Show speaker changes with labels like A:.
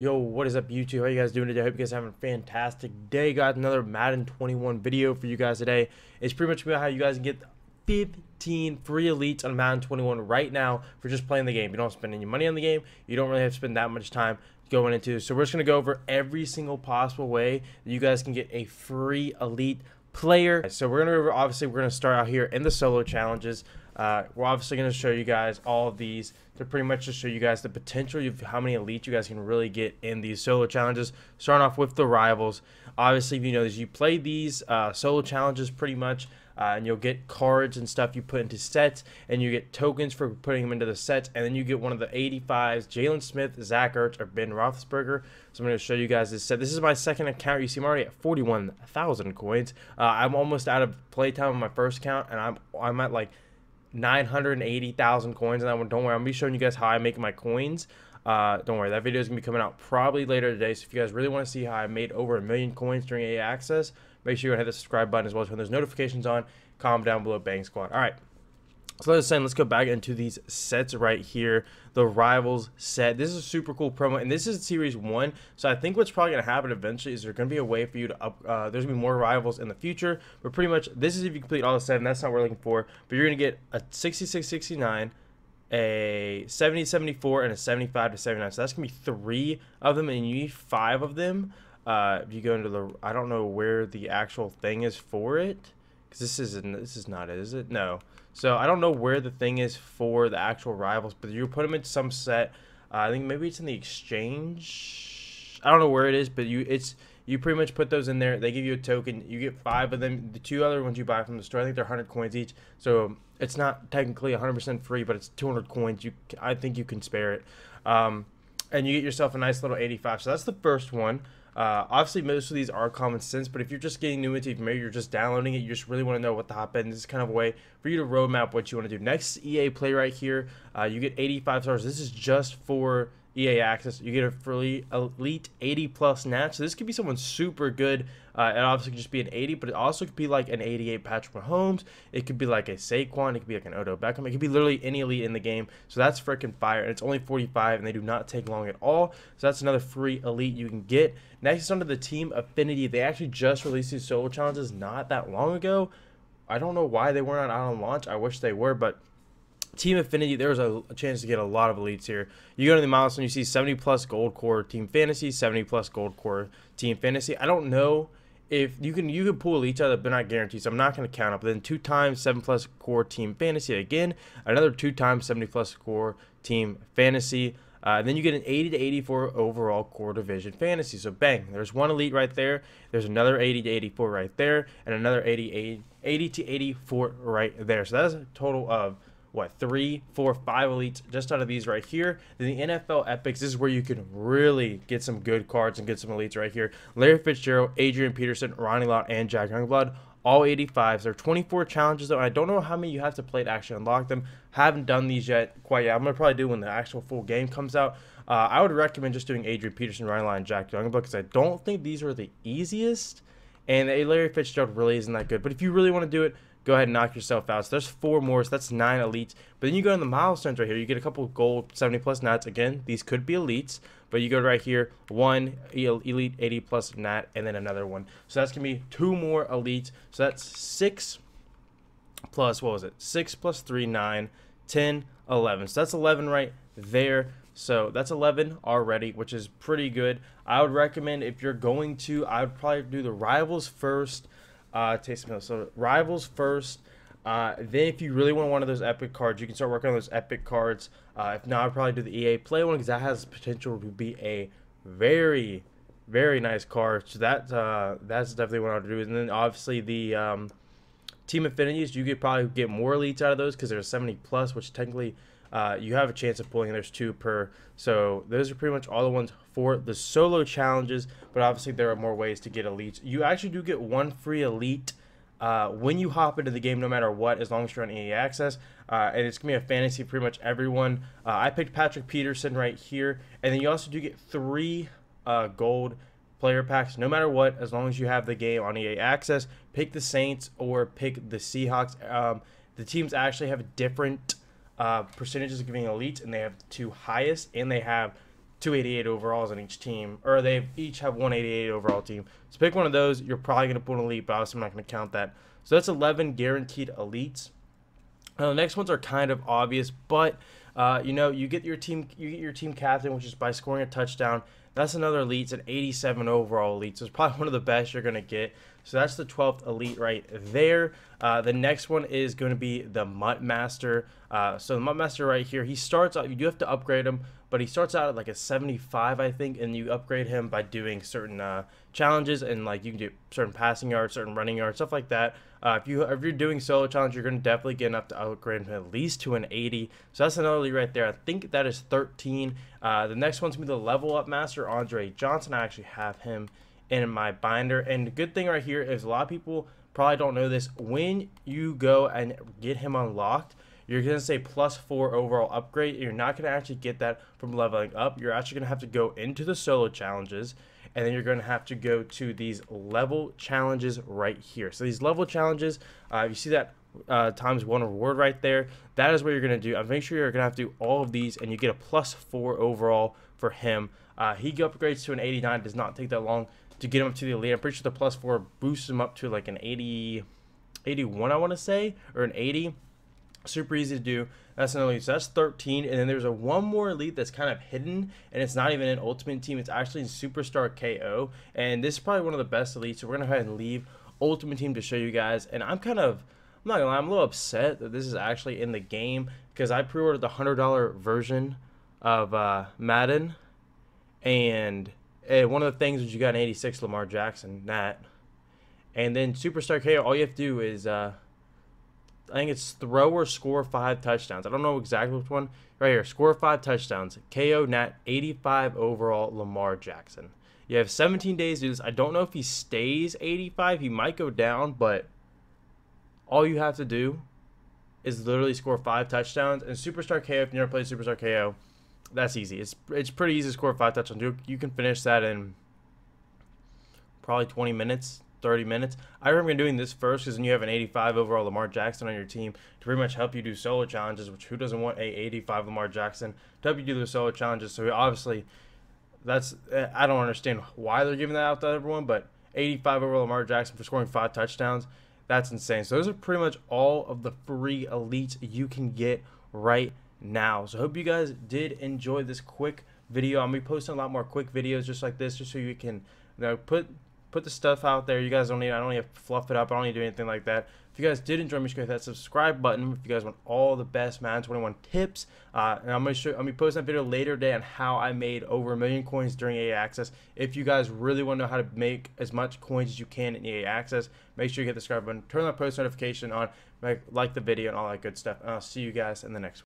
A: Yo, what is up YouTube? How are you guys doing today? I hope you guys having a fantastic day. Got another Madden 21 video for you guys today. It's pretty much about how you guys can get 15 free elites on Madden 21 right now for just playing the game. You don't spend any money on the game. You don't really have to spend that much time going into. So we're just going to go over every single possible way that you guys can get a free elite player. So we're going to, obviously, we're going to start out here in the solo challenges. Uh, we're obviously going to show you guys all of these to pretty much just show you guys the potential of how many elites you guys can really get in these solo challenges. Starting off with the rivals. Obviously, you know this, you play these uh, solo challenges pretty much. Uh, and you'll get cards and stuff you put into sets, and you get tokens for putting them into the sets, and then you get one of the 85s, Jaylon Smith, Zach Ertz, or Ben Roethlisberger. So I'm going to show you guys this set. This is my second account. You see, I'm already at 41,000 coins. Uh, I'm almost out of playtime on my first account, and I'm I'm at like 980,000 coins and one. Don't worry, I'm gonna be showing you guys how I make my coins. Uh, don't worry, that video is gonna be coming out probably later today. So if you guys really want to see how I made over a million coins during EA Access, make sure you hit the subscribe button as well as turn those notifications on. Comment down below, Bang Squad. All right. So let's say let's go back into these sets right here. The Rivals set. This is a super cool promo, and this is Series 1. So I think what's probably going to happen eventually is there's going to be a way for you to up, uh, there's going to be more Rivals in the future. But pretty much, this is if you complete all the seven. That's not what we're looking for. But you're going to get a 66-69, a 70-74, and a 75 to 79. So that's going to be three of them, and you need five of them. Uh, if you go into the, I don't know where the actual thing is for it. Because this isn't, this is not it, is it? No. So I don't know where the thing is for the actual rivals, but you put them in some set. Uh, I think maybe it's in the exchange. I don't know where it is, but you it's you pretty much put those in there. They give you a token. You get five of them. The two other ones you buy from the store, I think they're 100 coins each. So it's not technically 100% free, but it's 200 coins. You I think you can spare it. Um, and you get yourself a nice little 85. So that's the first one. Uh, obviously, most of these are common sense, but if you're just getting new into it, maybe you're just downloading it, you just really want to know what the hop end is, kind of a way for you to roadmap what you want to do. Next EA Play right here, uh, you get 85 stars. This is just for EA Access. You get a free Elite 80 plus nat. So this could be someone super good. Uh, it obviously could just be an 80, but it also could be like an 88 Patrick Mahomes. It could be like a Saquon. It could be like an Odell Beckham. It could be literally any elite in the game. So that's freaking fire. And it's only 45, and they do not take long at all. So that's another free elite you can get. Next, is under the Team Affinity. They actually just released these solo challenges not that long ago. I don't know why they weren't out on launch. I wish they were, but Team Affinity, there's a, a, chance to get a lot of elites here. You go to the milestone, you see 70 plus gold core team fantasy, 70 plus gold core team fantasy. I don't know if you can you can pull each other, but not guaranteed. So I'm not going to count up. Then two times seven plus core team fantasy again. Another two times 70 plus core team fantasy. Uh, then you get an 80 to 84 overall core division fantasy. So bang, there's one elite right there. There's another 80 to 84 right there, and another 80, 80 to 84 right there. So that's a total of what three, four, five elites just out of these right here. Then the NFL epics this is where you can really get some good cards and get some elites right here. Larry Fitzgerald, Adrian Peterson, Ronnie Lott, and Jack Youngblood. All 85s. There are 24 challenges though. I don't know how many you have to play to actually unlock them. Haven't done these yet quite yet. I'm gonna probably do when the actual full game comes out. Uh, I would recommend just doing Adrian Peterson, Ronnie Lott, and Jack Youngblood because I don't think these are the easiest. And a Larry Fitzgerald really isn't that good. But if you really want to do it, go ahead and knock yourself out. So there's four more, so that's nine elites. But then you go in the milestones right here, you get a couple of gold 70 plus nats. Again, these could be elites, but you go right here, one elite 80 plus nat, and then another one. So that's gonna be two more elites. So that's six plus what was it? Six plus three, nine, 10, 11. So that's 11 right there. So that's 11 already, which is pretty good. I would recommend if you're going to, I would probably do the rivals first uh, Taysom Hill. So rivals first. Uh, then if you really want one of those epic cards, you can start working on those epic cards. Uh, if not, I'd probably do the EA Play one because that has potential to be a very, very nice card. So that uh, that's definitely what I would do. And then obviously the um, Team Affinities, you could probably get more elites out of those because there's 70 plus, which technically uh, you have a chance of pulling. There's two per. So those are pretty much all the ones for the solo challenges. But obviously there are more ways to get elites. You actually do get one free elite uh, when you hop into the game, no matter what, as long as you're on EA Access. Uh, and it's gonna be a fantasy pretty much everyone. Uh, I picked Patrick Peterson right here, and then you also do get three uh, gold player packs no matter what as long as you have the game on EA Access pick the Saints or pick the Seahawks um, the teams actually have different uh, percentages of giving elites, and they have two highest, and they have 288 overalls on each team, or they each have 188 overall team. So pick one of those. You're probably going to put an elite, but obviously I'm not going to count that. So that's 11 guaranteed elites. Now, the next ones are kind of obvious, but uh, you know, you get your team, you get your team captain, which is by scoring a touchdown. That's another elite. It's an 87 overall elite. So it's probably one of the best you're gonna get. So that's the 12th elite right there. Uh, the next one is going to be the MUT Master. Uh, so the MUT Master right here, he starts out. You do have to upgrade him, but he starts out at like a 75, I think, and you upgrade him by doing certain uh, challenges and like you can do certain passing yards, certain running yards, stuff like that. Uh, if you if you're doing solo challenge, you're gonna definitely get enough to upgrade him at least to an 80. So that's another lead right there. I think that is 13. Uh, the next one's gonna be the level up master, Andre Johnson. I actually have him in my binder. And the good thing right here is a lot of people probably don't know this. When you go and get him unlocked, you're going to say plus four overall upgrade. You're not going to actually get that from leveling up. You're actually going to have to go into the solo challenges and then you're going to have to go to these level challenges right here. So these level challenges, uh, you see that uh, times one reward right there. That is what you're going to do. Uh, make sure you're going to have to do all of these and you get a plus four overall for him. Uh, he upgrades to an 89. It does not take that long to get him up to the elite. I'm pretty sure the plus four boosts him up to like an 80, 81, I want to say, or an 80. Super easy to do. That's an elite. So that's 13. And then there's a one more elite that's kind of hidden, and it's not even an ultimate team. It's actually in Superstar KO. And this is probably one of the best elites. So we're to go ahead and leave ultimate team to show you guys. And I'm kind of, I'm not to lie, I'm a little upset that this is actually in the game because I pre ordered the $100 version of uh, Madden. And uh, one of the things is you got an 86 Lamar Jackson, that. And then Superstar KO, all you have to do is, uh, I think it's throw or score five touchdowns. I don't know exactly which one. Right here, score five touchdowns. KO Nat 85 overall Lamar Jackson. You have 17 days to do this. I don't know if he stays 85. He might go down, but all you have to do is literally score five touchdowns. And Superstar KO, if you never played Superstar KO, that's easy. It's it's pretty easy to score five touchdowns. You, you can finish that in probably 20 minutes, 30 minutes. I remember doing this first because then you have an 85 overall Lamar Jackson on your team to pretty much help you do solo challenges, which who doesn't want a 85 Lamar Jackson to help you do the solo challenges? So obviously, that's eh, I don't understand why they're giving that out to everyone, but 85 overall Lamar Jackson for scoring five touchdowns, that's insane. So those are pretty much all of the free elites you can get right now. So hope you guys did enjoy this quick video. I'm gonna be posting a lot more quick videos just like this, just so you can you know put put the stuff out there. You guys don't need I don't need to fluff it up. I don't need to do anything like that. If you guys did enjoy, me, sure hit that subscribe button. If you guys want all the best Madden 21 tips, uh, and I'm gonna show I'm gonna posting a video later today on how I made over a million coins during EA Access. If you guys really want to know how to make as much coins as you can in EA Access, make sure you hit the subscribe button, turn that post notification on, like, like the video, and all that good stuff. And I'll see you guys in the next one.